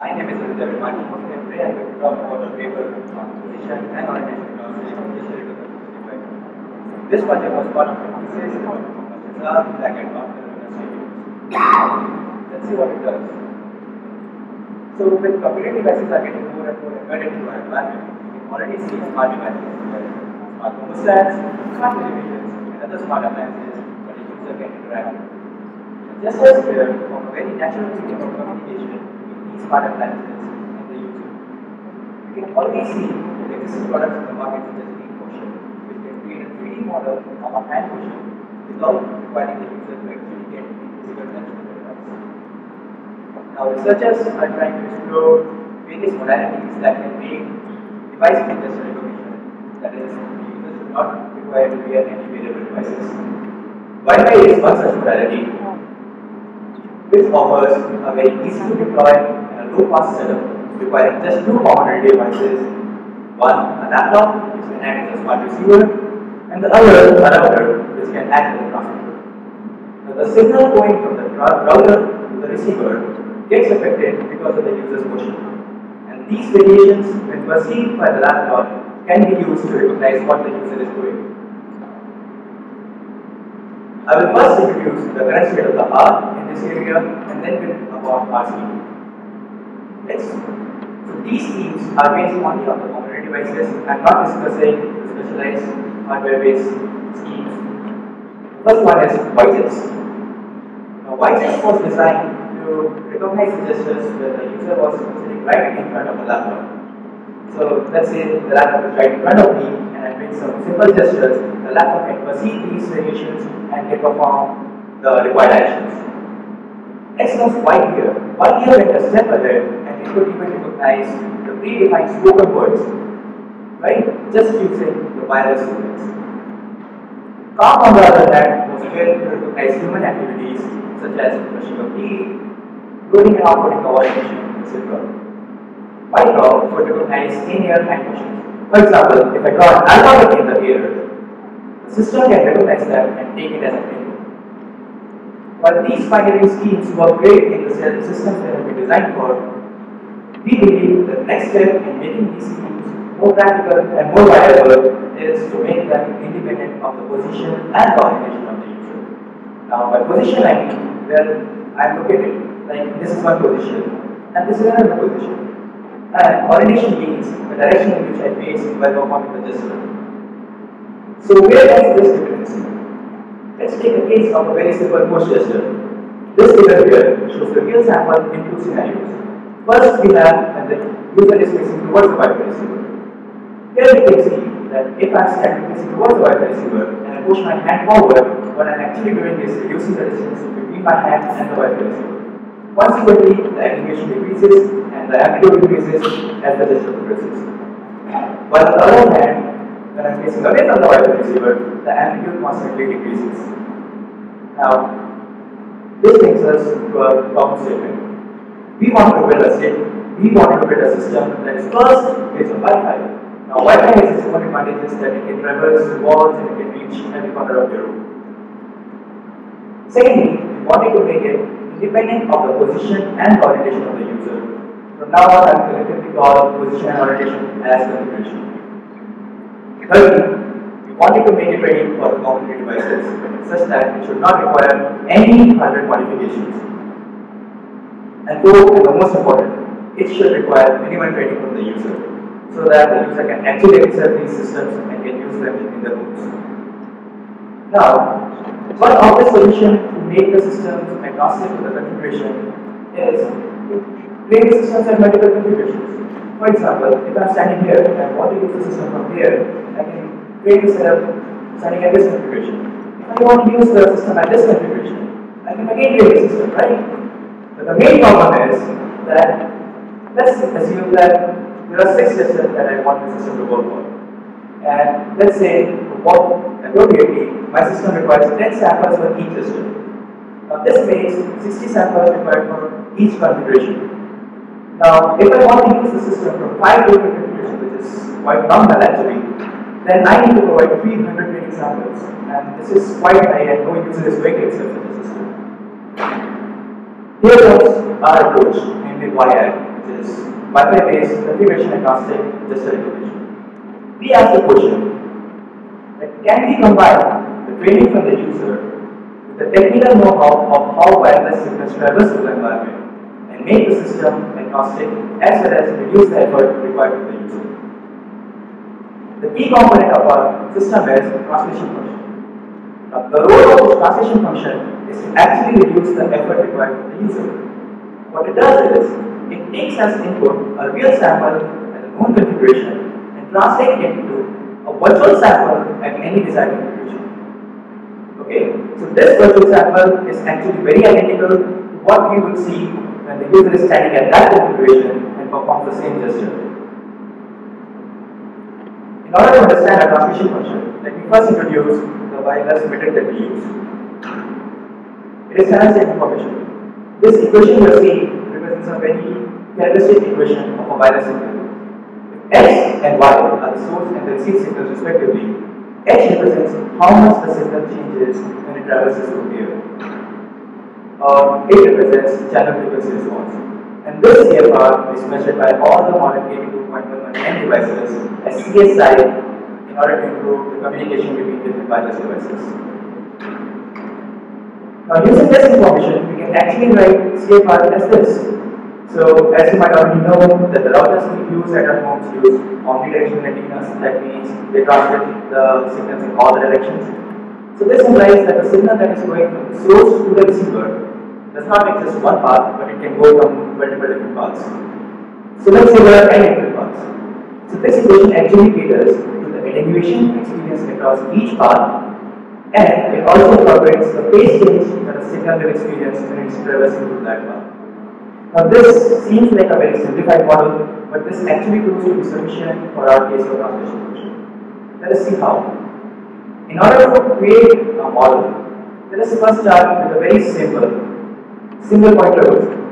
My name is Aditya Virmani. Today I'm going to talk about a paper on position and to the This project was part of a thesis about Cesar Blackett Partner Let's see what it does. So with computing devices are getting more and more embedded into our environment, we already see smart devices smart thermostats, smart televisions, and other smart appliances that the user can interact with. Just as clear from a very natural medium of communication smart appliances and the user. We can already see that existing products in the market such as Motion, which can create a 3D model of a hand motion without requiring the user to actually get the physical touch of the device. Now researchers are trying to explore various modalities that can make device gesture recognition. That is, the user should not require to wear any wearable devices. Wi-Fi is one such modality which offers a very easy to deploy and a low cost setup requiring just two common devices. One, a laptop, which can act as a smart receiver, and the other, a router, which can act as a transmitter. Now, the signal going from the router to the receiver gets affected because of the user's motion. And these variations, when perceived by the laptop, can be used to recognize what the user is doing. I will first introduce the current state of the art this area and then build upon our scheme. Let's so these schemes are based only on the component devices. I'm not discussing specialized hardware-based schemes. First one is WiGest. Now WiGest was designed to recognize the gestures when the user was sitting right in front of the laptop. So let's say the laptop is right in front of me and I make some simple gestures, the laptop can perceive these variations and can perform the required actions. Next comes white here. WiHear went a step ahead and it could even recognize the predefined spoken words, right? Just using the wireless signals. CARM on the other hand was able to recognize human activities such as brushing of teeth, loading and the washing machine, etc. WiDraw would recognize in-air hand motions. For example, if I draw an alphabet in the air, the system can recognize that and take it as a thing. While these binary schemes work great in the systems they have been designed for, we believe the next step in making these schemes more practical and more viable is to make them independent of the position and the orientation of the user. Now, by position, I mean where I am located. Like this is one position, and this is another position. And orientation means the direction in which I face while performing the gesture. So where does this dependency? Let's take a case of a very simple push gesture. This figure here shows the real sample in two scenarios. First, we have when the user is facing towards the Wi-Fi receiver. Here we can see that if I'm standing facing towards the Wi-Fi receiver and I push my hand forward, what I'm actually doing is reducing the distance between my hand and the Wi-Fi receiver. Consequently, the animation decreases and the amplitude increases as the gesture progresses. But on the other hand, when I'm facing away from the Wi-Fi receiver, the amplitude constantly decreases. Now, this brings us to a problem statement. We want to build a system, we want to build a system that is first based on Wi-Fi. Now, Wi-Fi has its own advantages that it can traverse walls and it can reach every corner of your room. Secondly, we wanted to make it independent of the position and orientation of the user. From now on, I will collectively call position and orientation as configuration. Thirdly, we wanted to make it ready for the computer devices such that it should not require any hardware modifications. And fourth, and the most important, it should require minimal training from the user so that the user can actually accept these systems and can use them in their homes. Now, one obvious solution to make the systems agnostic to the configuration is to create the systems at multiple configurations. For example, if I'm standing here and I want to use the system from here, I can create a setup standing at this configuration. If I want to use the system at this configuration, I can again create a system, right? But the main problem is that let's assume that there are six systems that I want the system to work on. And let's say to work appropriately, my system requires 10 samples for each system. Now this makes 60 samples required for each configuration. Now, if I want to use the system from five different configurations, which is quite actually, then I need to provide 320 samples. And this is quite high and no user is going to accept such a system. Here comes our approach, namely WiAG, which is Wi-Fi based configuration agnostic gesture recognition. We ask the question that can we combine the training from the user with the technical know-how of how wireless signals traverse the environment make the system agnostic as well as reduce the effort required from the user. The key component of our system is translation function. Now, the role of this translation function is to actually reduce the effort required from the user. What it does is, it takes as input a real sample at a known configuration and translates it into a virtual sample at any desired configuration. Okay, so this virtual sample is actually very identical to what we would see when the user is standing at that configuration and performs the same gesture. In order to understand a translation function, let me first introduce the wireless method that we use. It is standard information. This equation you see represents a very characteristic equation of a wireless signal. X and Y are the source and the receive signals respectively. H represents how much the signal changes when it traverses through air. It represents channel frequency response. And this CFR is measured by all the modern 82.11 n devices as CSI in order to improve the communication between different wireless devices. Now using this information, we can actually write CFR as this. So as you might already know that the routers we use at our homes use omnidirectional antennas, that means they transmit the signals in all the directions. So this implies that the signal that is going from the source to the receiver does not just one path, but it can go from multiple different paths. So let's say there are n different paths. So this equation actually caters to the attenuation experience across each path and it also incorporates the phase change that a signal will experience when it's traversing through that path. Now this seems like a very simplified model, but this actually proves to be sufficient for our case of translation function. Let us see how. In order to create a model, let us first start with a very simple single point traversal.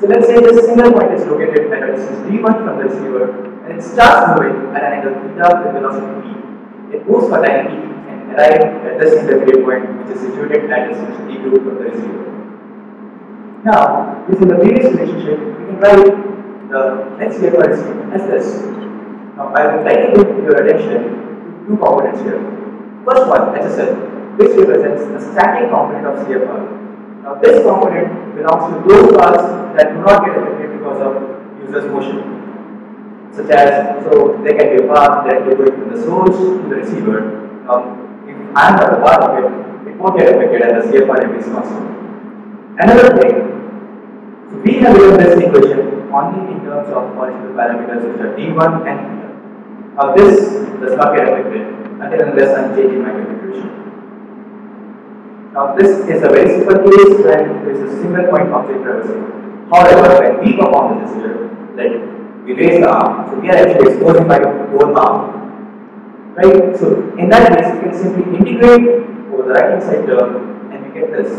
So let's say this single point is located at a distance d1 from the receiver and it starts moving at an angle theta with velocity v. It moves for time t and arrives at this intermediate point which is situated at distance d2 from the receiver. Now, using the previous relationship, we can write the next CFR as this. Now, I would like to bring your attention to two components here. First one, HSL, which represents the static component of CFR. Now, this component belongs to those parts that do not get affected because of user's motion. Such as, so there can be a path that is going from the source to the receiver. Now, if I am not a part of it, it won't get affected and the CFR remains constant. Another thing, so we have written this equation only in terms of original parameters which are d1 and theta. Now this does not get affected until unless I am changing my configuration. Now this is a very simple case when there is a single point object traversing. However, when we perform the gesture, like we raise the arm, so we are actually exposing my whole arm. Right? So in that case, we can simply integrate over the right hand side term and we get this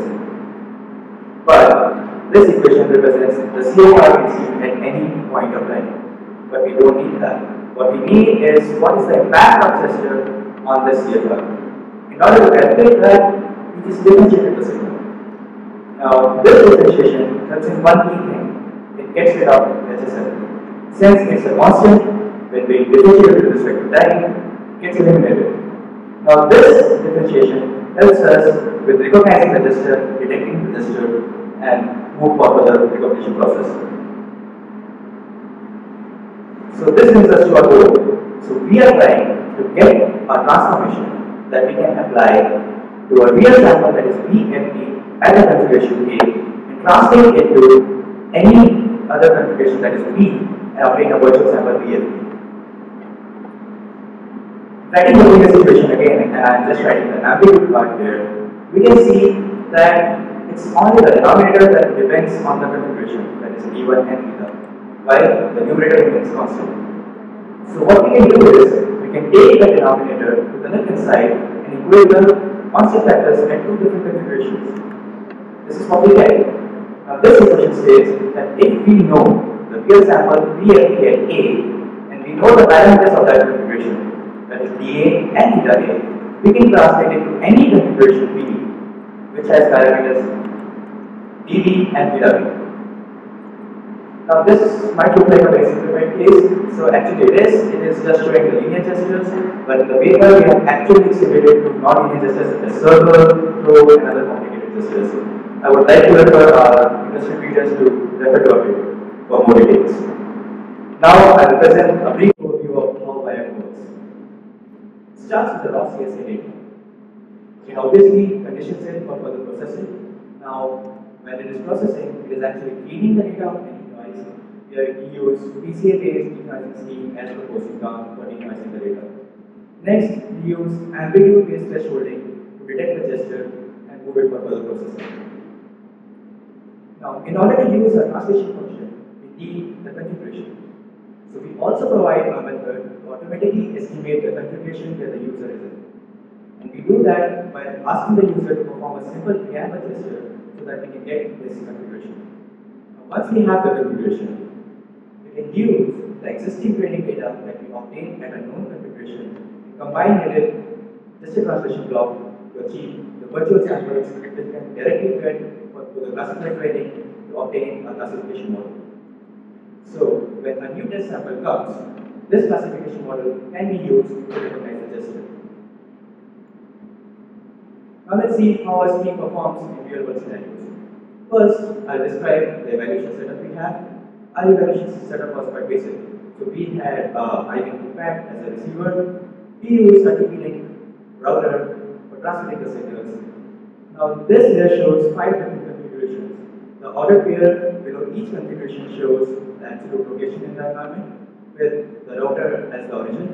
but this equation represents the CFR received at any point of time. But we don't need that. What we need is what is the impact of gesture on this CFR. In order to calculate that, we just differentiate the signal. Now, this differentiation helps in one key thing. It gets rid of HSL. Since it's a constant, when we differentiate with respect to time, it gets eliminated. Now, this differentiation helps us with recognizing the gesture, detecting the gesture, and move forward the recognition process. So this brings us to our goal. So we are trying to get a transformation that we can apply to a real sample that is VFD at a configuration A and translate it to any other configuration that is B and obtain a virtual sample VFD. Writing the situation again, and just writing the amplitude part here, we can see that it's only the denominator that depends on the configuration, that is d1 and theta, while the numerator remains constant. So what we can do is, we can take the denominator to the left hand side and equate the constant factors and two different configurations. This is what we get. Now this equation states that if we know the real sample VFD at A, and we know the parameters of that configuration, that is dA and theta A, we can translate it to any configuration B which has parameters dB and theta Now this look like a very simplified case, so actually it is, it is just showing the linear gestures, but in the paper we have actually simulated to non-linear gestures such as circle, throw and other complicated gestures. I would like to refer our industry readers to refer to it for more details. Now I will present a brief overview of how WiAG works. It starts with the raw CSI data. It obviously conditions it for further processing. Now when it is processing, it is actually cleaning the data of any noise. Here we use PCA-based denoising scheme as proposed in CARM for denoising the data. Next, we use amplitude-based thresholding to detect the gesture and move it for further processing. Now, in order to use a translation function, we need the configuration. So we also provide a method to automatically estimate the configuration where the user is in. And we do that by asking the user to perform a simple preamble gesture so that we can get this configuration. Now, once we have the configuration, use the existing training data that we obtain at a known configuration combine it with a translation block to achieve the virtual samples which can directly fed to the classifier training to obtain a classification model. So when a new test sample comes, this classification model can be used to recognize the gesture. Now let's see how a scheme performs in real world scenarios. First, I'll describe the evaluation setup we have. Our evaluation setup was quite basic. So we had uh, IBM Impact as a receiver. We used a TP-Link router for transmitting the signals. Now this here shows five different configurations. The order pair below each configuration shows the absolute location in the environment with the router as the origin,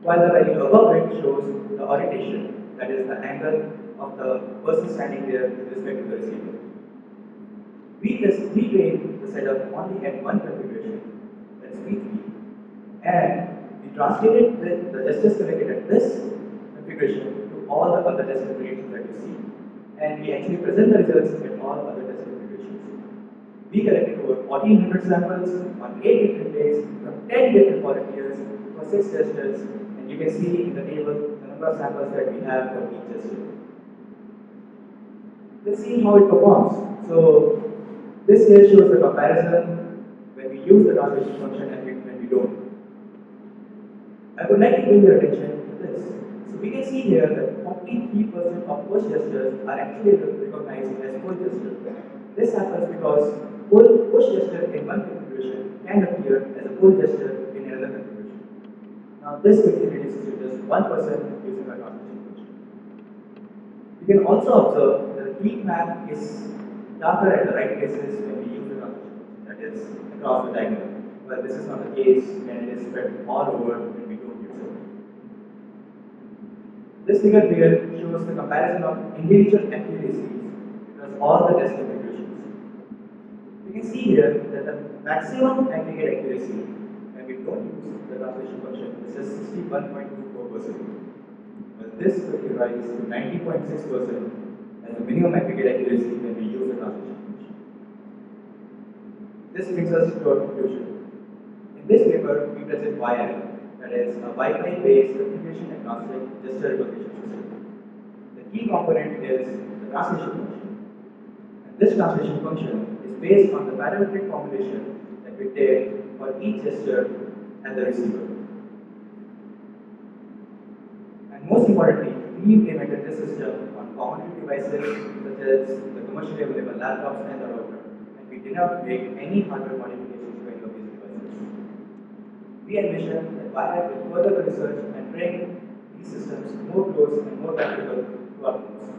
while the value above it shows the orientation, that is the angle of the person standing there with respect to the receiver. We, we the setup only at one configuration, that's V3, and we translated the, the gestures collected at this configuration to all the other test configurations that you see. And we actually present the results at all other test configurations. We collected over 1400 samples on 8 different days from 10 different volunteers for 6 gestures, and you can see in the table the number of samples that we have for each gesture. Let's see how it performs. So this here shows the comparison when we use the translation function and when we don't. I would like to bring your attention to this. So we can see here that 43% of push gestures are actually recognized as pull gestures. This happens because pull push gesture in one configuration can appear as a pull gesture in another configuration. Now this quickly reduces to just 1% person using our translation function. You can also observe that the heat map is darker at the right places when we use the function, that is across the diagonal. But this is not the case when it is spread all over when we don't use it. This figure here shows the comparison of individual accuracies across all the test configurations. You can see here that the maximum aggregate accuracy when we don't use the translation function is just 61.24%. But this will rise to 90.6% the minimum aggregate accuracy when we use the translation function. This brings us to our conclusion. In this paper, we present YI, that is a biplane based configuration agnostic gesture recognition system. The key component is the translation function. And this translation function is based on the parametric formulation that we did for each gesture and the receiver. And most importantly, we implemented this system common devices such as the commercially available laptops and the router, and we did not make any hardware modifications to any of these devices. We envision that by will further research and bring these systems more close and more practical to our needs.